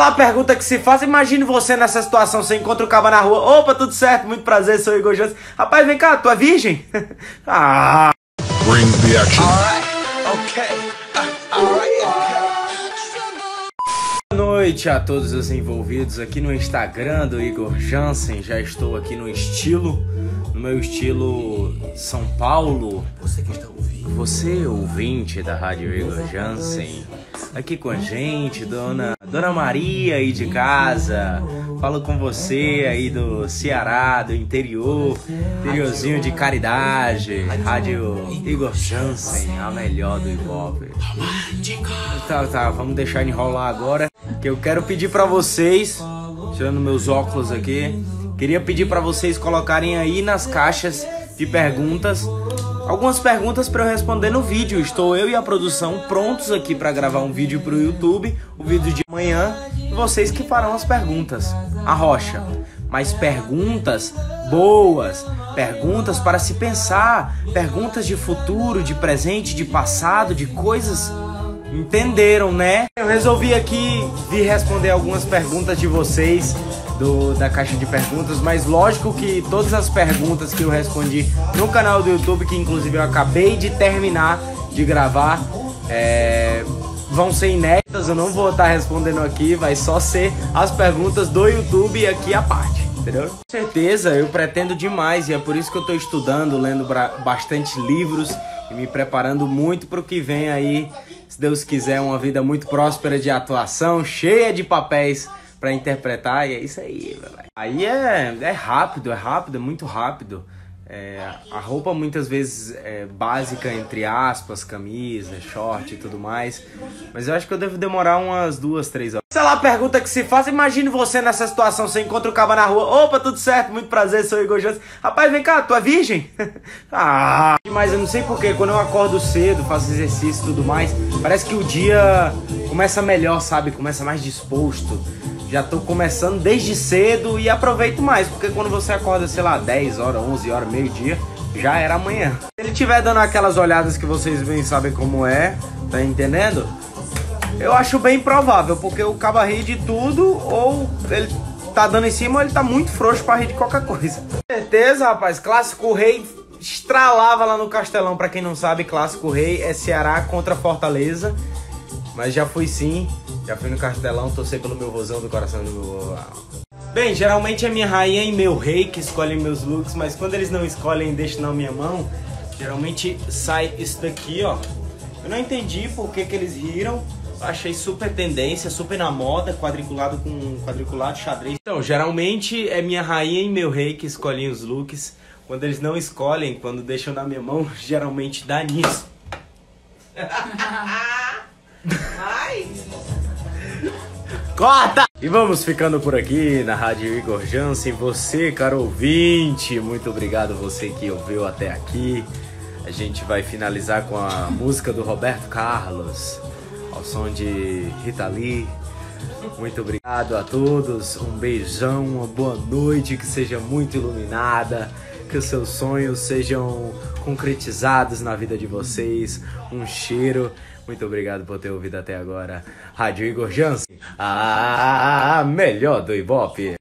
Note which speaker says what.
Speaker 1: lá a pergunta que se faz. Imagine você nessa situação, você encontra o caba na rua. Opa, tudo certo, muito prazer, sou o Igor Jansen. Rapaz, vem cá, tu é virgem? ah.
Speaker 2: Bring the action.
Speaker 1: Boa noite a todos os envolvidos aqui no Instagram do Igor Jansen. Já estou aqui no estilo, no meu estilo São Paulo. Você que está ouvindo. Você, ouvinte da Rádio Igor Jansen, aqui com a gente, dona, dona Maria aí de casa. Falo com você aí do Ceará, do interior, interiorzinho de caridade. Rádio Igor Jansen, a melhor do Ibope. Tá, tá, vamos deixar enrolar agora. Que eu quero pedir pra vocês, tirando meus óculos aqui, queria pedir pra vocês colocarem aí nas caixas de perguntas algumas perguntas para eu responder no vídeo. Estou eu e a produção prontos aqui para gravar um vídeo para o YouTube, o vídeo de amanhã, e vocês que farão as perguntas. A rocha. Mas perguntas boas, perguntas para se pensar, perguntas de futuro, de presente, de passado, de coisas Entenderam, né? Eu resolvi aqui vir responder algumas perguntas de vocês do, da caixa de perguntas, mas lógico que todas as perguntas que eu respondi no canal do YouTube, que inclusive eu acabei de terminar de gravar, é, vão ser inéditas, eu não vou estar respondendo aqui, vai só ser as perguntas do YouTube aqui à parte. Entendeu? Com certeza, eu pretendo demais e é por isso que eu estou estudando, lendo bastante livros e me preparando muito para o que vem aí se Deus quiser, uma vida muito próspera de atuação, cheia de papéis para interpretar, e é isso aí. Aí é, é rápido, é rápido, é muito rápido. É, a roupa muitas vezes é básica, entre aspas, camisa, short e tudo mais. Mas eu acho que eu devo demorar umas duas, três horas. Sei lá, pergunta que se faz. Imagine você nessa situação, você encontra o cabo na rua. Opa, tudo certo, muito prazer, sou o Igor Jansen. Rapaz, vem cá, tu é virgem? ah, mas eu não sei porquê, quando eu acordo cedo, faço exercício e tudo mais, parece que o dia começa melhor, sabe? Começa mais disposto já tô começando desde cedo e aproveito mais, porque quando você acorda, sei lá, 10 horas, 11 horas, meio-dia, já era amanhã. Se ele tiver dando aquelas olhadas que vocês bem sabem como é, tá entendendo? Eu acho bem provável, porque o caba ri de tudo, ou ele tá dando em cima, ou ele tá muito frouxo pra rir de qualquer coisa. Certeza, rapaz, clássico rei estralava lá no Castelão, para quem não sabe, clássico rei é Ceará contra Fortaleza. Mas já fui sim, já fui no Castelão, torcer pelo meu vozão do coração do meu Bem, geralmente é minha rainha e meu rei que escolhem meus looks, mas quando eles não escolhem e deixam na minha mão, geralmente sai isso daqui, ó. Eu não entendi por que, que eles riram, achei super tendência, super na moda, quadriculado com quadriculado, xadrez. Então, geralmente é minha rainha e meu rei que escolhem os looks. Quando eles não escolhem, quando deixam na minha mão, geralmente dá nisso. Corta! E vamos ficando por aqui na Rádio Igor Jansen. Você, caro ouvinte, muito obrigado você que ouviu até aqui. A gente vai finalizar com a música do Roberto Carlos, ao som de Rita Lee. Muito obrigado a todos, um beijão, uma boa noite, que seja muito iluminada, que os seus sonhos sejam concretizados na vida de vocês. Um cheiro muito obrigado por ter ouvido até agora. Rádio Igor Jansen, a melhor do Ibope.